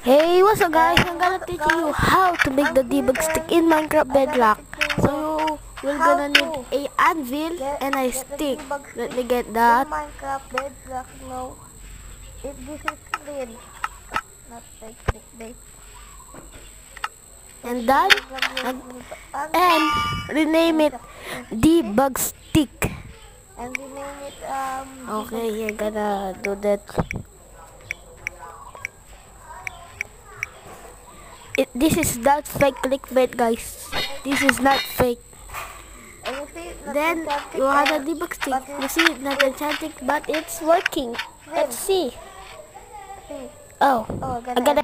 Hey, what's up guys? I'm gonna teach you how to make the debug stick in Minecraft Bedrock. So, we're gonna need a anvil and a stick. Let me get that. Minecraft Bedrock, no. If this is real, not like clickbait. And then, and, and rename it debug stick. And we name it, um, Okay, you're gonna do that. It, this is not fake clickbait, guys. This is not fake. and you see, not Then you have a debug stick. You it's see, not enchanted, but it's working. Let's see. see. Oh, Oh, I gotta.